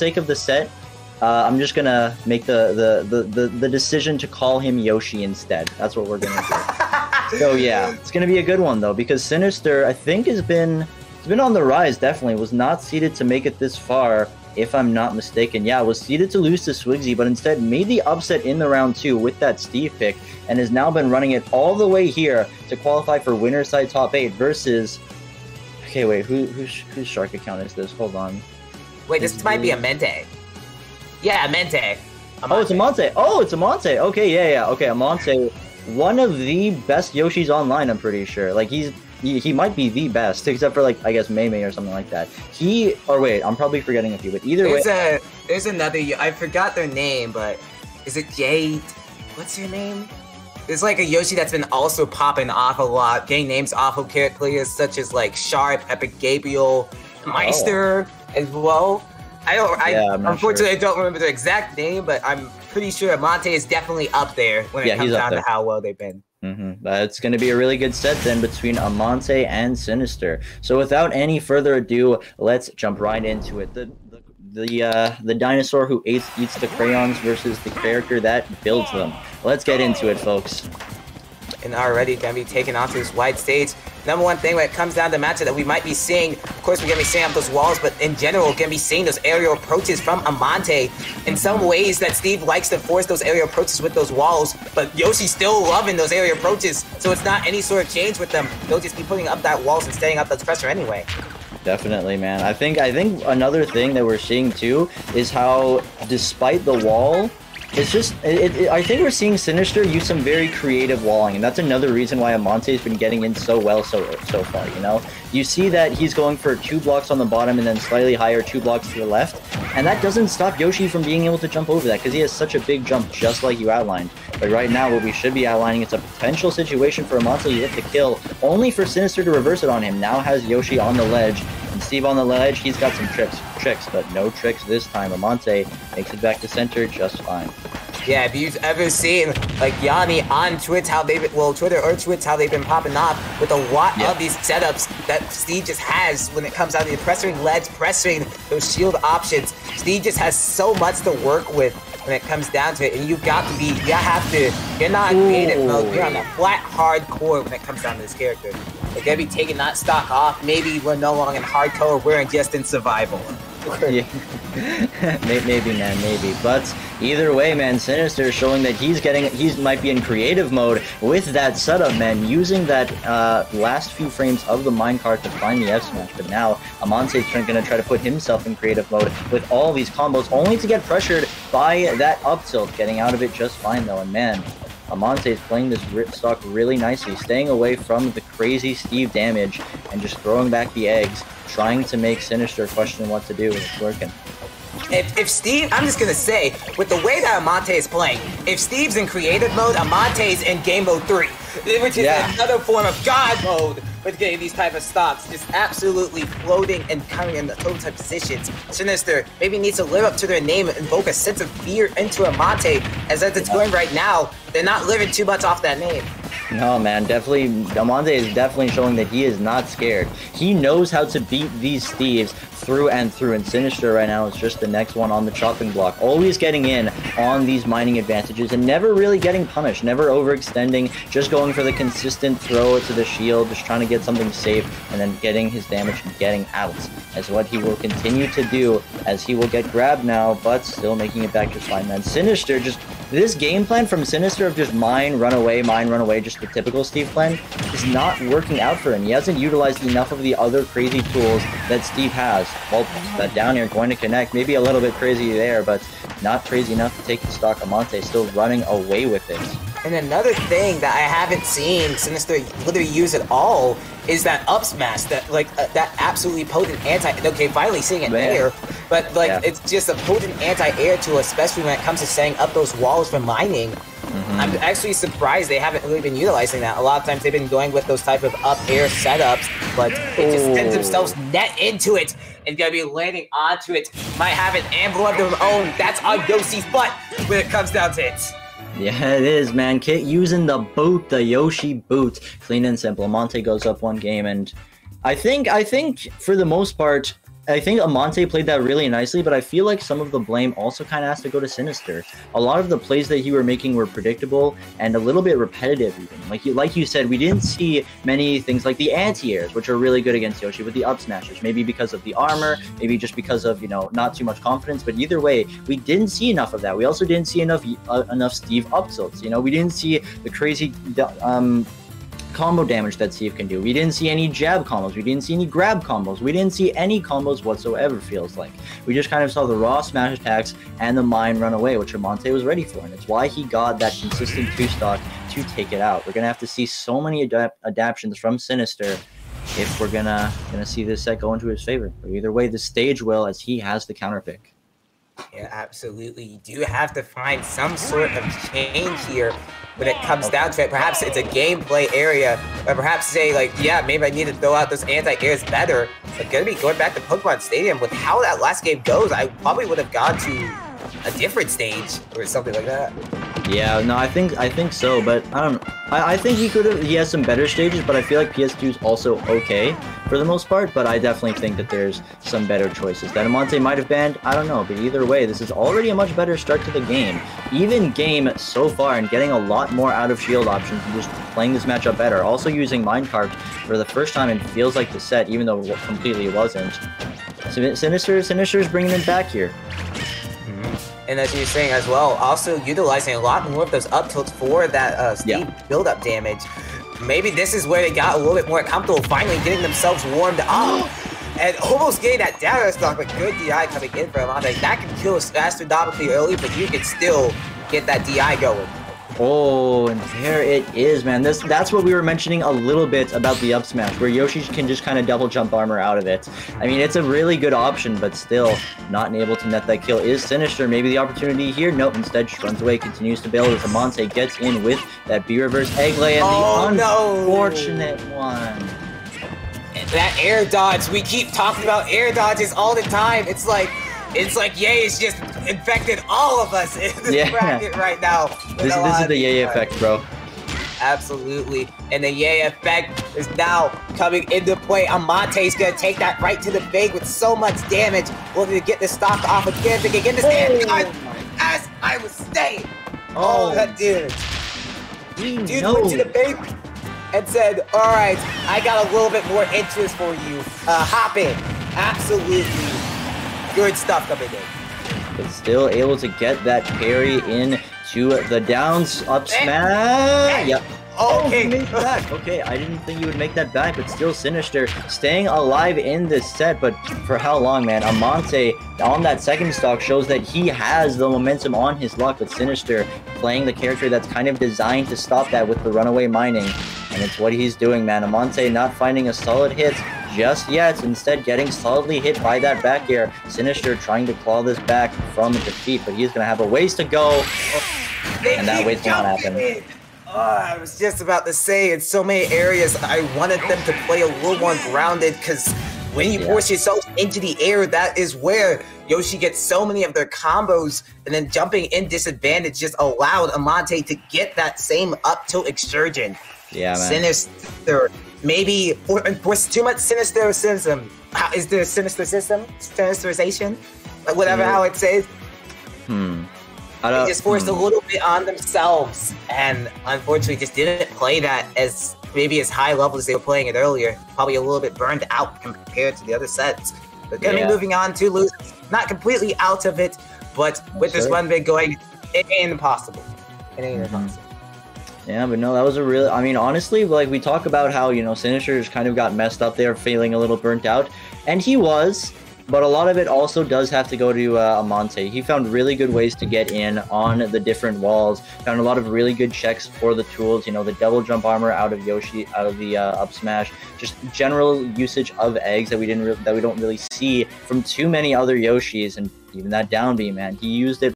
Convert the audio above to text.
sake of the set, uh, I'm just gonna make the, the, the, the, the decision to call him Yoshi instead. That's what we're gonna do. so yeah, it's gonna be a good one though because Sinister I think has been has been on the rise. Definitely was not seeded to make it this far, if I'm not mistaken. Yeah, was seeded to lose to Swigsy, but instead made the upset in the round two with that Steve pick, and has now been running it all the way here to qualify for winner side top eight versus. Okay, wait, who whose whose shark account is this? Hold on. Wait, this might be a Mente. Yeah, Mente. Oh, it's Amante. Oh, it's Amante. Okay, yeah, yeah. Okay, a Amante, one of the best Yoshis online. I'm pretty sure. Like he's he, he might be the best, except for like I guess Mei Mei or something like that. He or wait, I'm probably forgetting a few, but either there's way, a there's another. I forgot their name, but is it Jade? What's her name? There's like a Yoshi that's been also popping off a lot, getting names off of character players such as like Sharp, Epic Gabriel, Meister oh. as well. I don't. I unfortunately sure. I don't remember the exact name, but I'm pretty sure Amante is definitely up there when it comes down to how well they've been. Mm-hmm. That's going to be a really good set then between Amante and Sinister. So without any further ado, let's jump right into it. The the the, uh, the dinosaur who eats, eats the crayons versus the character that builds them. Let's get into it, folks and already going to be taken onto this wide stage. Number one thing when it comes down to matchup that we might be seeing, of course, we're going to be seeing up those walls, but in general, we're going to be seeing those aerial approaches from Amante. In some ways that Steve likes to force those aerial approaches with those walls, but Yoshi's still loving those aerial approaches, so it's not any sort of change with them. They'll just be putting up that walls and staying up that pressure anyway. Definitely, man. I think I think another thing that we're seeing too is how, despite the wall, it's just, it, it, I think we're seeing Sinister use some very creative walling, and that's another reason why Amante's been getting in so well so so far, you know? You see that he's going for two blocks on the bottom and then slightly higher two blocks to the left, and that doesn't stop Yoshi from being able to jump over that, because he has such a big jump, just like you outlined. But right now, what we should be outlining, it's a potential situation for Amante to hit the kill, only for Sinister to reverse it on him. Now has Yoshi on the ledge, and Steve on the ledge, he's got some tricks, tricks, but no tricks this time. Amante makes it back to center just fine. Yeah, if you've ever seen like Yanni on Twitch, how they've been, well, Twitter or Twitch, how they've been popping off with a lot yeah. of these setups that Steve just has when it comes out to the pressuring ledge, pressuring those shield options. Steve just has so much to work with when it comes down to it, and you got to be, you have to, you're not Ooh. creative mode, you're on the flat hardcore when it comes down to this character. They're gonna be taking that stock off. Maybe we're no longer in hardcore, we're just in survival. Yeah. maybe, man, maybe. But either way, man, Sinister showing that he's getting, he might be in creative mode with that setup, man, using that uh, last few frames of the minecart to find the F smash. But now Amante's going to try to put himself in creative mode with all these combos, only to get pressured by that up tilt, getting out of it just fine though. And man, Amante is playing this rip stock really nicely, staying away from the crazy Steve damage and just throwing back the eggs, trying to make Sinister question what to do. It's working. If, if Steve, I'm just gonna say, with the way that Amante is playing, if Steve's in creative mode, Amante's in game mode 3, which is yeah. another form of God mode with getting these type of stocks, just absolutely floating and coming in the total type positions. Sinister maybe needs to live up to their name and invoke a sense of fear into Amante, as as it's going right now, they're not living too much off that name. No, man, definitely. Amante is definitely showing that he is not scared. He knows how to beat these thieves through and through, and Sinister right now is just the next one on the chopping block. Always getting in on these mining advantages and never really getting punished, never overextending, just going for the consistent throw to the shield, just trying to get something safe, and then getting his damage and getting out. As what he will continue to do, as he will get grabbed now, but still making it back just fine, man. Sinister just this game plan from Sinister of just mine, run away, mine, run away, just the typical Steve plan, is not working out for him. He hasn't utilized enough of the other crazy tools that Steve has. Well, that down here going to connect, maybe a little bit crazy there, but not crazy enough to take the stock. Amante still running away with it. And another thing that I haven't seen Sinister literally use at all is that up smash, that like uh, that absolutely potent anti. Okay, finally seeing it Man. there, but like yeah. it's just a potent anti-air tool, especially when it comes to setting up those walls for mining. Mm-hmm. I'm actually surprised they haven't really been utilizing that. A lot of times they've been going with those type of up air setups, but they just tend themselves net into it and gonna be landing onto it. Might have an amble of their own. That's on Yoshi's butt when it comes down to it. Yeah, it is, man. Kit using the boot, the Yoshi boot. Clean and simple. Amante goes up one game, and I think, I think for the most part, I think Amante played that really nicely, but I feel like some of the blame also kind of has to go to Sinister. A lot of the plays that he were making were predictable and a little bit repetitive, even. Like you, like you said, we didn't see many things like the anti-airs, which are really good against Yoshi with the up smashes. Maybe because of the armor, maybe just because of you know not too much confidence. But either way, we didn't see enough of that. We also didn't see enough uh, enough Steve up tilts. You know, we didn't see the crazy um, combo damage that Steve can do. We didn't see any jab combos. We didn't see any grab combos. We didn't see any combos whatsoever, feels like. We just kind of saw the raw smash attacks and the mine run away, which Amante was ready for. And it's why he got that consistent two stock to take it out. We're going to have to see so many adapt adaptations from Sinister if we're gonna gonna see this set go into his favor. But either way, the stage will as he has the counter pick. Yeah, absolutely. You do have to find some sort of change here when it comes down to it. Perhaps it's a gameplay area, or perhaps say like, yeah, maybe I need to throw out those anti-airs better. But gonna be going back to Pokemon Stadium with how that last game goes, I probably would have gone to a different stage or something like that. Yeah, no, I think I think so, but I don't. I, I think he could have. He has some better stages, but I feel like PS2 is also okay for the most part. But I definitely think that there's some better choices. That Amante might have banned. I don't know, but either way, this is already a much better start to the game. Even game so far, and getting a lot more out of shield options and just playing this matchup better. Also using Minecart for the first time, and feels like the set, even though completely wasn't. Sinister, Sinister's bringing it back here. And as you were saying as well, also utilizing a lot more of those up tilts for that uh, steep yeah. build-up damage. Maybe this is where they got a little bit more comfortable, finally getting themselves warmed up. and almost getting that dagger stock, but good DI coming in from Amante. That can kill us astronomically early, but you can still get that DI going. Oh, and there it is, man. This That's what we were mentioning a little bit about the up smash, where Yoshi can just kind of double jump armor out of it. I mean, it's a really good option, but still not able to net that kill is Sinister. Maybe the opportunity here? Nope, instead she runs away, continues to bail as Amante gets in with that B-reverse egg lay and oh, the unfortunate no. one. That air dodge, we keep talking about air dodges all the time. It's like, it's like Yay it's just infected all of us in this yeah. bracket right now. This, this is the Yay effect, bro. Absolutely. And the Yay effect is now coming into play. Amante's gonna take that right to the big with so much damage. Looking to get this stock off again. To get this oh. as I was saying. Oh, oh that dude. Dude knows. went to the big and said, all right, I got a little bit more interest for you. Uh, hop in. Absolutely good stuff coming in. But still able to get that parry in to the downs up smash. Yep. Oh, okay. Oh, back. Okay, I didn't think you would make that back, but still Sinister staying alive in this set. But for how long, man? Amante on that second stock shows that he has the momentum on his luck, but Sinister playing the character that's kind of designed to stop that with the runaway mining. And it's what he's doing, man. Amante not finding a solid hit just yet, instead getting solidly hit by that back air. Sinister trying to claw this back from defeat, but he's going to have a ways to go. and that ways not happen. Oh, I was just about to say, in so many areas, I wanted them to play a little more grounded because when you yeah. force yourself into the air, that is where Yoshi gets so many of their combos, and then jumping in disadvantage just allowed Amante to get that same up tilt excursion. Yeah, man. Sinister maybe was too much sinisterism. How, is there sinister system? Sinisterization? Like whatever how it says. Hmm. They just forced hmm. a little bit on themselves and unfortunately just didn't play that as maybe as high level as they were playing it earlier. Probably a little bit burned out compared to the other sets. But gonna yeah. be moving on to lose not completely out of it, but with this one bit going, it ain't impossible. It ain't mm-hmm. impossible. Yeah, but no, that was a really. I mean, honestly, like we talk about how you know Sinister kind of got messed up there, feeling a little burnt out, and he was. But a lot of it also does have to go to uh, Amante. He found really good ways to get in on the different walls. Found a lot of really good checks for the tools. You know, the double jump armor out of Yoshi, out of the uh, up smash. Just general usage of eggs that we didn't that we don't really see from too many other Yoshis, and even that down B man. He used it